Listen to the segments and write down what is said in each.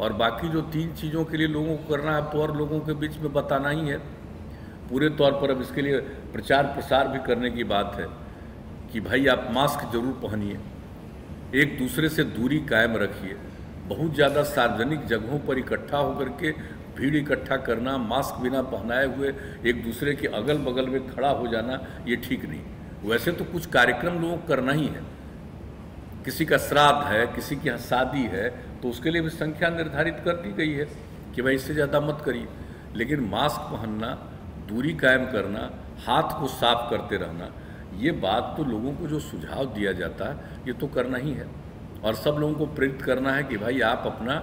और बाकी जो तीन चीज़ों के लिए लोगों को करना है तो और लोगों के बीच में बताना ही है। पूरे तौर पर अब इसके लिए प्रचार प्रसार भी करने की बात है कि भाई आप मास्क ज़रूर पहनिए, एक दूसरे से दूरी कायम रखिए, बहुत ज़्यादा सार्वजनिक जगहों पर इकट्ठा होकर के भीड़ इकट्ठा करना, मास्क बिना पहनाए हुए एक दूसरे के अगल बगल में खड़ा हो जाना, ये ठीक नहीं। वैसे तो कुछ कार्यक्रम लोगों करना ही है। किसी का श्राद्ध है, किसी की यहाँ शादी है तो उसके लिए भी संख्या निर्धारित कर दी गई है कि भाई इससे ज़्यादा मत करिए। लेकिन मास्क पहनना, दूरी कायम करना, हाथ को साफ़ करते रहना, ये बात तो लोगों को जो सुझाव दिया जाता है, ये तो करना ही है। और सब लोगों को प्रेरित करना है कि भाई आप अपना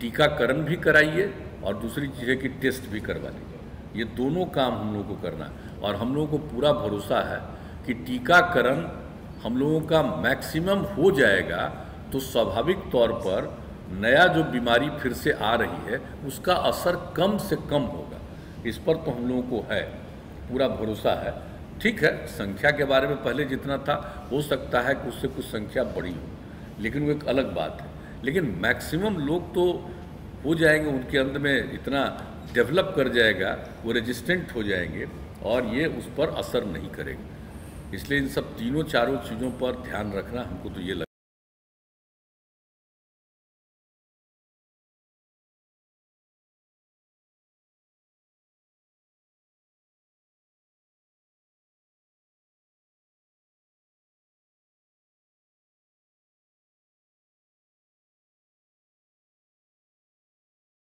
टीकाकरण भी कराइए और दूसरी चीज़ें की टेस्ट भी करवा लीजिए। ये दोनों काम हम लोगों को करना है। और हम लोगों को पूरा भरोसा है कि टीकाकरण हम लोगों का मैक्सिमम हो जाएगा तो स्वाभाविक तौर पर नया जो बीमारी फिर से आ रही है, उसका असर कम से कम होगा। इस पर तो हम लोगों को है, पूरा भरोसा है। ठीक है, संख्या के बारे में पहले जितना था, हो सकता है कि उससे कुछ संख्या बड़ी हो, लेकिन वो एक अलग बात है। लेकिन मैक्सिमम लोग तो हो जाएँगे, उनके अंदर में इतना डेवलप कर जाएगा, वो रेजिस्टेंट हो जाएँगे, और ये उस पर असर नहीं करेगा। इसलिए इन सब तीनों चारों चीज़ों पर ध्यान रखना हमको तो ये लग